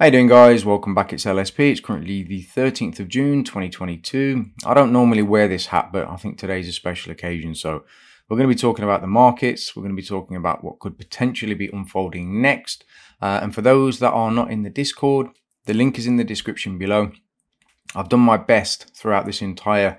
How you doing guys? Welcome back. It's LSP. It's currently the 13th of June 2022. I don't normally wear this hat, but I think today's a special occasion. So we're going to be talking about the markets. We're going to be talking about what could potentially be unfolding next. Uh, and for those that are not in the Discord, the link is in the description below. I've done my best throughout this entire,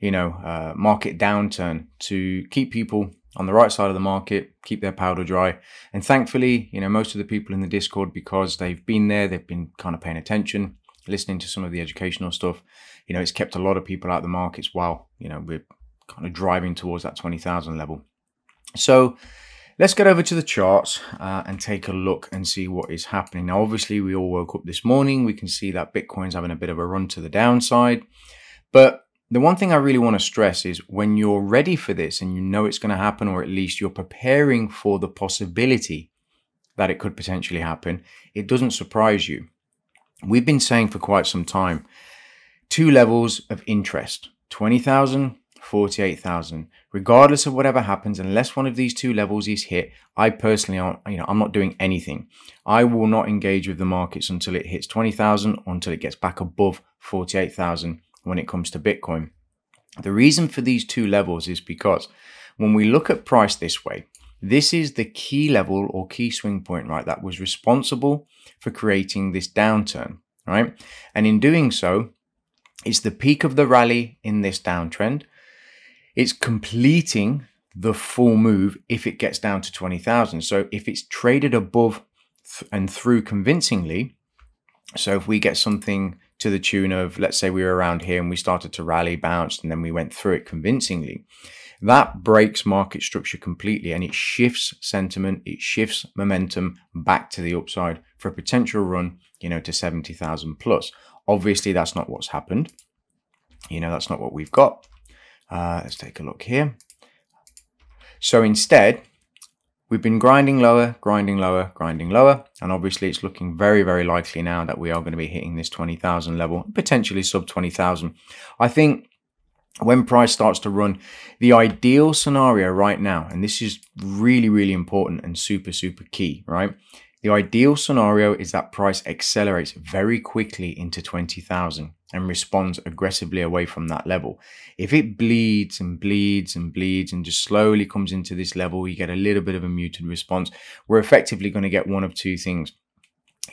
you know, uh, market downturn to keep people on the right side of the market, keep their powder dry. And thankfully, you know, most of the people in the Discord, because they've been there, they've been kind of paying attention, listening to some of the educational stuff, you know, it's kept a lot of people out of the markets while, you know, we're kind of driving towards that 20,000 level. So let's get over to the charts uh, and take a look and see what is happening. Now, obviously, we all woke up this morning. We can see that Bitcoin's having a bit of a run to the downside. But the one thing I really want to stress is when you're ready for this and you know it's going to happen, or at least you're preparing for the possibility that it could potentially happen, it doesn't surprise you. We've been saying for quite some time two levels of interest 20,000, 48,000. Regardless of whatever happens, unless one of these two levels is hit, I personally, aren't, you know, I'm not doing anything. I will not engage with the markets until it hits 20,000, until it gets back above 48,000 when it comes to Bitcoin. The reason for these two levels is because when we look at price this way, this is the key level or key swing point, right? That was responsible for creating this downturn, right? And in doing so, it's the peak of the rally in this downtrend. It's completing the full move if it gets down to 20,000. So if it's traded above and through convincingly, so if we get something to the tune of, let's say we were around here and we started to rally, bounced, and then we went through it convincingly. That breaks market structure completely and it shifts sentiment, it shifts momentum back to the upside for a potential run, you know, to 70,000 plus. Obviously, that's not what's happened. You know, that's not what we've got. Uh, let's take a look here. So instead, We've been grinding lower, grinding lower, grinding lower, and obviously it's looking very, very likely now that we are going to be hitting this 20,000 level, potentially sub 20,000. I think when price starts to run, the ideal scenario right now, and this is really, really important and super, super key, right? The ideal scenario is that price accelerates very quickly into 20,000 and responds aggressively away from that level. If it bleeds and bleeds and bleeds and just slowly comes into this level, you get a little bit of a muted response. We're effectively going to get one of two things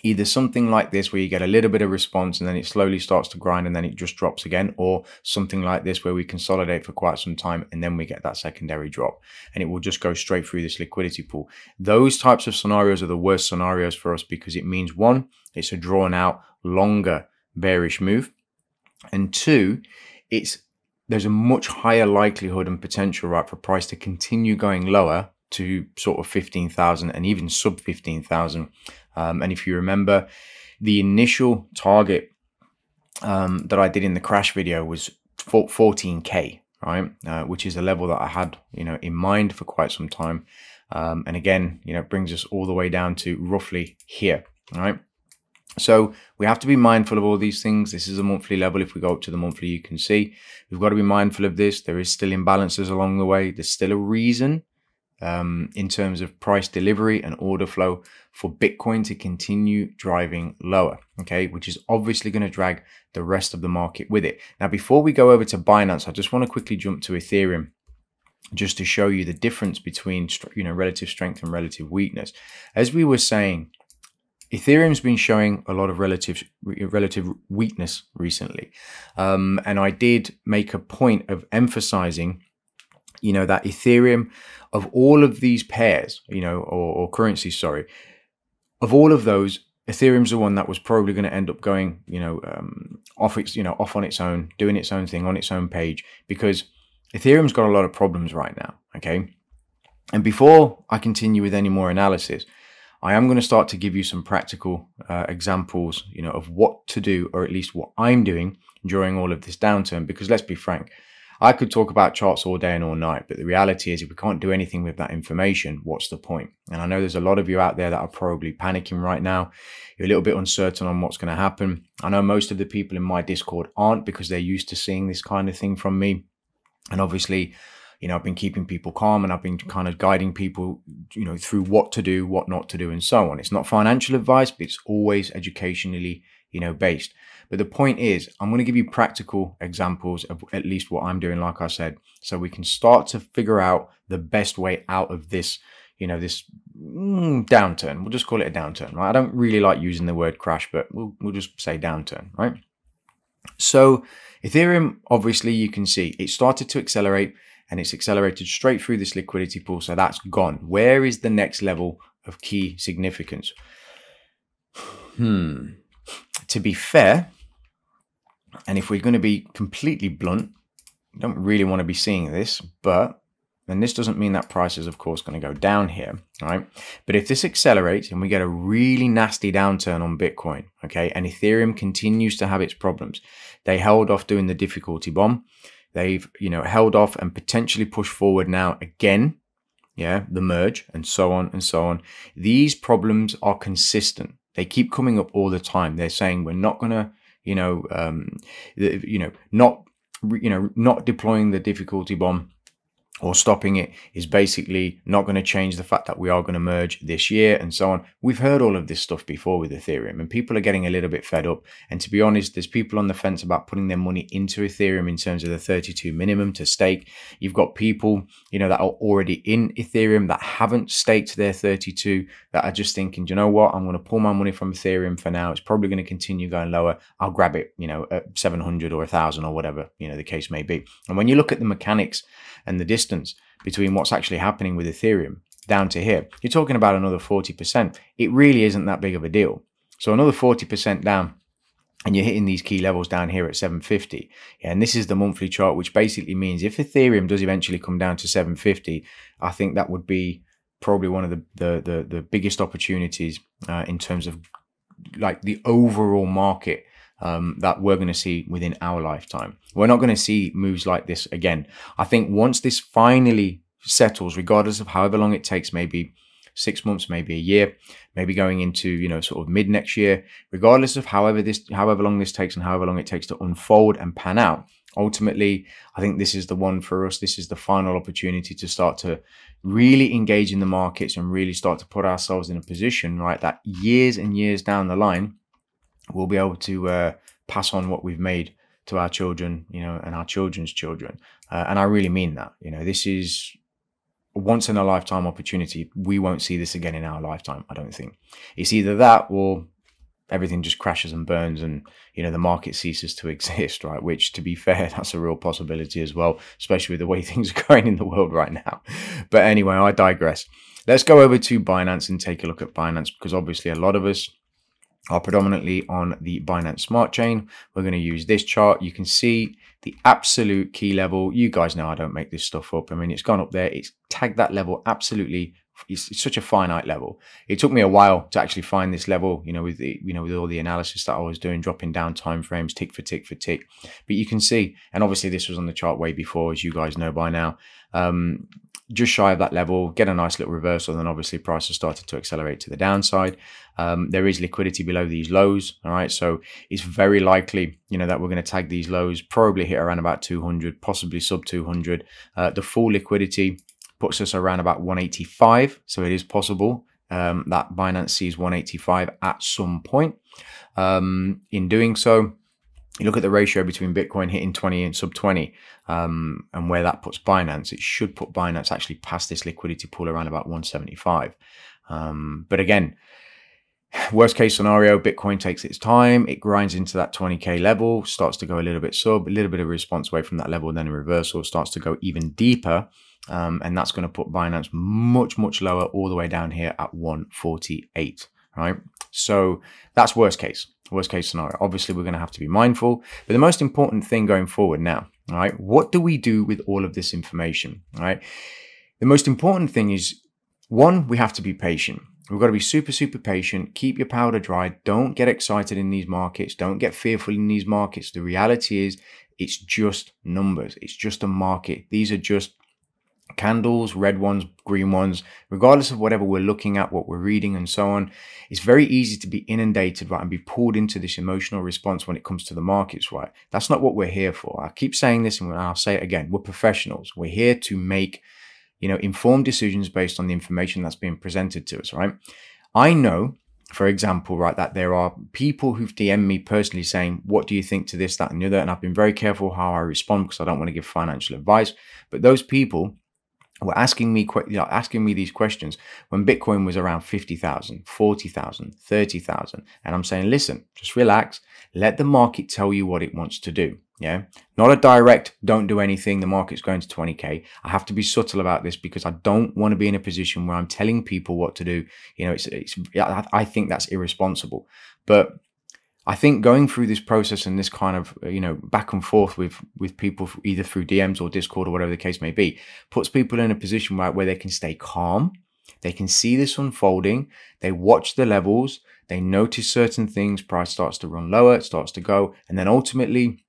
either something like this where you get a little bit of response and then it slowly starts to grind and then it just drops again or something like this where we consolidate for quite some time and then we get that secondary drop and it will just go straight through this liquidity pool. Those types of scenarios are the worst scenarios for us because it means one it's a drawn out longer bearish move and two it's there's a much higher likelihood and potential right for price to continue going lower to sort of 15,000 and even sub 15,000 um, and if you remember, the initial target um, that I did in the crash video was 14k, right? Uh, which is a level that I had, you know, in mind for quite some time. Um, and again, you know, it brings us all the way down to roughly here, right? So we have to be mindful of all these things. This is a monthly level. If we go up to the monthly, you can see we've got to be mindful of this. There is still imbalances along the way. There's still a reason um, in terms of price delivery and order flow for Bitcoin to continue driving lower, okay, which is obviously going to drag the rest of the market with it. Now, before we go over to Binance, I just want to quickly jump to Ethereum just to show you the difference between you know relative strength and relative weakness. As we were saying, Ethereum's been showing a lot of relative relative weakness recently, um, and I did make a point of emphasizing you know, that Ethereum of all of these pairs, you know, or, or currencies, sorry, of all of those, Ethereum's the one that was probably going to end up going, you know, um, off its, you know, off on its own, doing its own thing on its own page because Ethereum's got a lot of problems right now. Okay. And before I continue with any more analysis, I am going to start to give you some practical uh, examples, you know, of what to do, or at least what I'm doing during all of this downturn. Because let's be frank, I could talk about charts all day and all night, but the reality is if we can't do anything with that information, what's the point? And I know there's a lot of you out there that are probably panicking right now. You're a little bit uncertain on what's going to happen. I know most of the people in my Discord aren't because they're used to seeing this kind of thing from me. And obviously, you know, I've been keeping people calm and I've been kind of guiding people you know, through what to do, what not to do, and so on. It's not financial advice, but it's always educationally, you know, based. But the point is, I'm going to give you practical examples of at least what I'm doing, like I said, so we can start to figure out the best way out of this, you know, this mm, downturn. We'll just call it a downturn, right? I don't really like using the word crash, but we'll, we'll just say downturn, right? So Ethereum, obviously, you can see it started to accelerate and it's accelerated straight through this liquidity pool. So that's gone. Where is the next level of key significance? Hmm. To be fair, and if we're going to be completely blunt, don't really want to be seeing this, but and this doesn't mean that price is of course going to go down here, right? But if this accelerates and we get a really nasty downturn on Bitcoin, okay, and Ethereum continues to have its problems, they held off doing the difficulty bomb. They've, you know, held off and potentially pushed forward now again, yeah, the merge and so on and so on. These problems are consistent. They keep coming up all the time. They're saying we're not going to you know, um, you know, not, you know, not deploying the difficulty bomb or stopping it is basically not going to change the fact that we are going to merge this year and so on. We've heard all of this stuff before with Ethereum and people are getting a little bit fed up. And to be honest, there's people on the fence about putting their money into Ethereum in terms of the 32 minimum to stake. You've got people, you know, that are already in Ethereum that haven't staked their 32 that are just thinking, you know what, I'm going to pull my money from Ethereum for now. It's probably going to continue going lower. I'll grab it, you know, at 700 or 1000 or whatever, you know, the case may be. And when you look at the mechanics and the distance between what's actually happening with Ethereum down to here, you're talking about another 40%. It really isn't that big of a deal. So another 40% down and you're hitting these key levels down here at 750 yeah, and this is the monthly chart which basically means if ethereum does eventually come down to 750 i think that would be probably one of the the the, the biggest opportunities uh, in terms of like the overall market um, that we're going to see within our lifetime. We're not going to see moves like this again. I think once this finally settles, regardless of however long it takes, maybe six months, maybe a year, maybe going into you know sort of mid next year, regardless of however this, however long this takes, and however long it takes to unfold and pan out. Ultimately, I think this is the one for us. This is the final opportunity to start to really engage in the markets and really start to put ourselves in a position, right, that years and years down the line, we'll be able to uh, pass on what we've made to our children, you know, and our children's children. Uh, and I really mean that. You know, this is a once in a lifetime opportunity. We won't see this again in our lifetime, I don't think. It's either that or everything just crashes and burns and you know the market ceases to exist right which to be fair that's a real possibility as well especially with the way things are going in the world right now but anyway i digress let's go over to binance and take a look at binance because obviously a lot of us are predominantly on the Binance Smart Chain. We're going to use this chart. You can see the absolute key level. You guys know I don't make this stuff up. I mean, it's gone up there. It's tagged that level absolutely. It's, it's, such a finite level. It took me a while to actually find this level, you know, with the, you know, with all the analysis that I was doing, dropping down time frames, tick for tick for tick. But you can see, and obviously this was on the chart way before, as you guys know by now. Um, just shy of that level, get a nice little reversal, and then obviously prices started to accelerate to the downside. Um, there is liquidity below these lows, all right. So it's very likely, you know, that we're going to tag these lows, probably hit around about 200, possibly sub 200. Uh, the full liquidity puts us around about 185, so it is possible um, that Binance sees 185 at some point. Um, in doing so, you look at the ratio between Bitcoin hitting 20 and sub 20 um, and where that puts Binance, it should put Binance actually past this liquidity pool around about 175. Um, but again, worst case scenario, Bitcoin takes its time, it grinds into that 20k level, starts to go a little bit sub, a little bit of response away from that level, and then a reversal starts to go even deeper. Um, and that's going to put Binance much, much lower, all the way down here at 148 right? So that's worst case, worst case scenario. Obviously, we're going to have to be mindful. But the most important thing going forward now, all right, what do we do with all of this information, all right? The most important thing is one, we have to be patient. We've got to be super, super patient. Keep your powder dry. Don't get excited in these markets. Don't get fearful in these markets. The reality is, it's just numbers. It's just a market. These are just candles, red ones, green ones, regardless of whatever we're looking at, what we're reading, and so on. It's very easy to be inundated, right, and be pulled into this emotional response when it comes to the markets, right? That's not what we're here for. I keep saying this and I'll say it again. We're professionals. We're here to make you know, informed decisions based on the information that's being presented to us, right? I know, for example, right, that there are people who've DM'd me personally saying, What do you think to this, that, and the other? And I've been very careful how I respond because I don't want to give financial advice. But those people were asking me you know, asking me these questions when bitcoin was around 50,000 40,000 30,000 and I'm saying listen just relax. Let the market tell you what it wants to do. Yeah? Not a direct don't do anything. The market's going to 20k I have to be subtle about this because I don't want to be in a position where I'm telling people what to do. You know it's, it's I think that's irresponsible. But I think going through this process and this kind of you know back and forth with with people either through DMs or Discord or whatever the case may be puts people in a position right where they can stay calm, they can see this unfolding, they watch the levels, they notice certain things, price starts to run lower, it starts to go, and then ultimately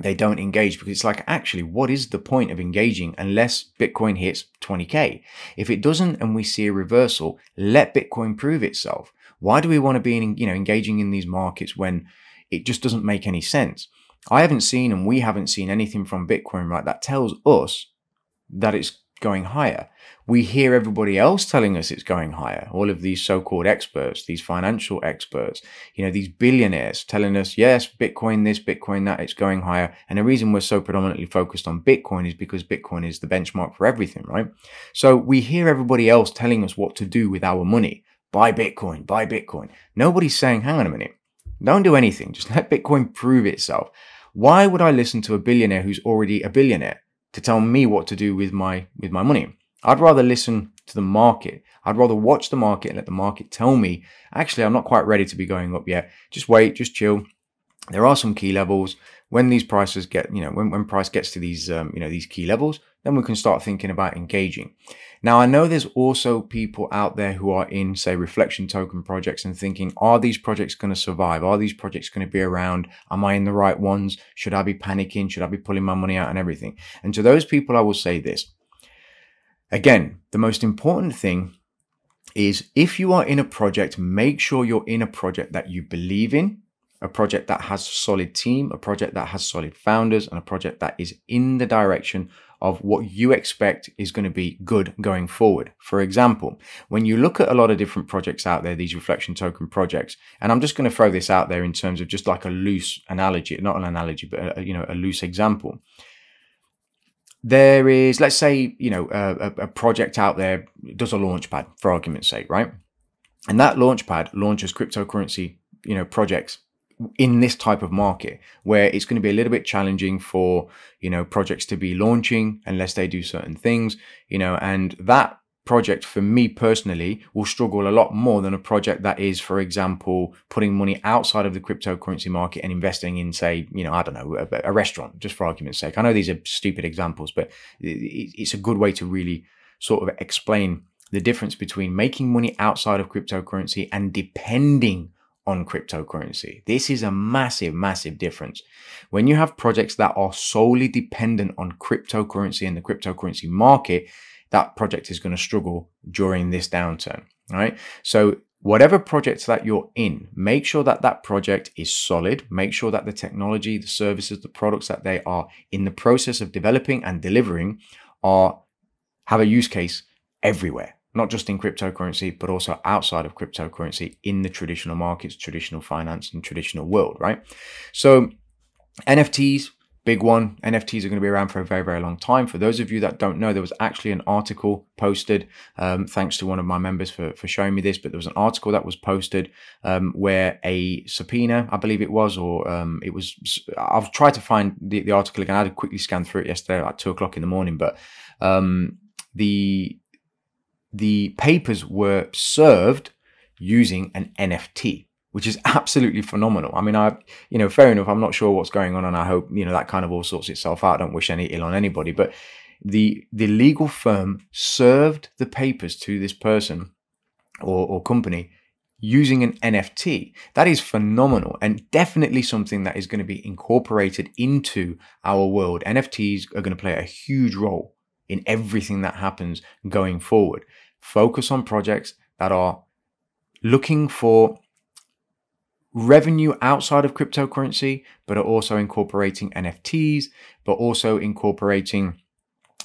they don't engage because it's like actually what is the point of engaging unless bitcoin hits 20k if it doesn't and we see a reversal let bitcoin prove itself why do we want to be in, you know engaging in these markets when it just doesn't make any sense? I haven't seen and we haven't seen anything from Bitcoin right that tells us that it's going higher. We hear everybody else telling us it's going higher. All of these so-called experts, these financial experts, you know, these billionaires telling us, yes, Bitcoin this, Bitcoin that, it's going higher. And the reason we're so predominantly focused on Bitcoin is because Bitcoin is the benchmark for everything, right? So we hear everybody else telling us what to do with our money buy Bitcoin, buy Bitcoin. Nobody's saying, hang on a minute, don't do anything. Just let Bitcoin prove itself. Why would I listen to a billionaire who's already a billionaire to tell me what to do with my with my money? I'd rather listen to the market. I'd rather watch the market and let the market tell me, actually, I'm not quite ready to be going up yet. Just wait, just chill. There are some key levels. When these prices get, you know, when, when price gets to these, um, you know, these key levels, then we can start thinking about engaging. Now, I know there's also people out there who are in, say, reflection token projects and thinking, are these projects going to survive? Are these projects going to be around? Am I in the right ones? Should I be panicking? Should I be pulling my money out and everything? And to those people, I will say this. Again, the most important thing is if you are in a project, make sure you're in a project that you believe in, a project that has solid team, a project that has solid founders, and a project that is in the direction of what you expect is going to be good going forward. For example, when you look at a lot of different projects out there, these reflection token projects, and I'm just going to throw this out there in terms of just like a loose analogy, not an analogy, but a, you know, a loose example. There is, let's say, you know, a, a project out there does a launchpad for argument's sake, right? And that launchpad launches cryptocurrency, you know, projects in this type of market where it's going to be a little bit challenging for you know projects to be launching unless they do certain things you know and that project for me personally will struggle a lot more than a project that is for example putting money outside of the cryptocurrency market and investing in say you know i don't know a, a restaurant just for argument's sake. I know these are stupid examples but it's a good way to really sort of explain the difference between making money outside of cryptocurrency and depending on cryptocurrency. This is a massive, massive difference. When you have projects that are solely dependent on cryptocurrency and the cryptocurrency market, that project is going to struggle during this downturn. Right. So whatever project that you're in, make sure that that project is solid. Make sure that the technology, the services, the products that they are in the process of developing and delivering are have a use case everywhere not just in cryptocurrency, but also outside of cryptocurrency in the traditional markets, traditional finance, and traditional world, right? So, NFTs, big one. NFTs are going to be around for a very, very long time. For those of you that don't know, there was actually an article posted, um, thanks to one of my members for, for showing me this, but there was an article that was posted um, where a subpoena, I believe it was, or um, it was, I've tried to find the, the article again. I had to quickly scan through it yesterday at two o'clock in the morning, but um, the the papers were served using an NFT, which is absolutely phenomenal. I mean, I, you know, fair enough. I'm not sure what's going on, and I hope you know that kind of all sorts itself out. I don't wish any ill on anybody, but the the legal firm served the papers to this person or, or company using an NFT. That is phenomenal and definitely something that is going to be incorporated into our world. NFTs are going to play a huge role in everything that happens going forward focus on projects that are looking for revenue outside of cryptocurrency, but are also incorporating NFTs, but also incorporating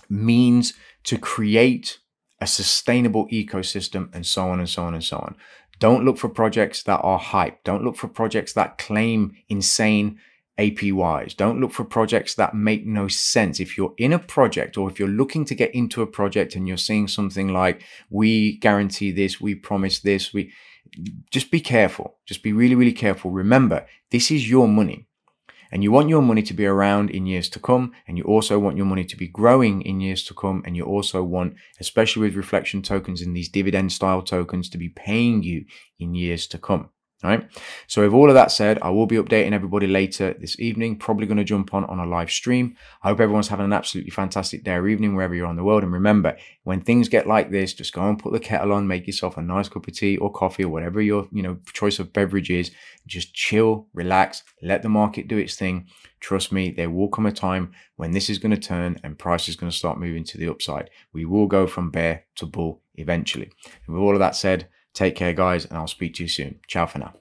means to create a sustainable ecosystem and so on and so on and so on. Don't look for projects that are hype. Don't look for projects that claim insane APYs. Don't look for projects that make no sense. If you're in a project or if you're looking to get into a project and you're seeing something like, we guarantee this, we promise this, we just be careful. Just be really, really careful. Remember, this is your money. And you want your money to be around in years to come. And you also want your money to be growing in years to come. And you also want, especially with reflection tokens and these dividend style tokens, to be paying you in years to come. All right. So with all of that said, I will be updating everybody later this evening. Probably going to jump on on a live stream. I hope everyone's having an absolutely fantastic day or evening wherever you're on the world. And remember, when things get like this, just go and put the kettle on, make yourself a nice cup of tea or coffee or whatever your you know choice of beverage is. Just chill, relax, let the market do its thing. Trust me, there will come a time when this is going to turn and price is going to start moving to the upside. We will go from bear to bull eventually. And with all of that said. Take care, guys, and I'll speak to you soon. Ciao for now.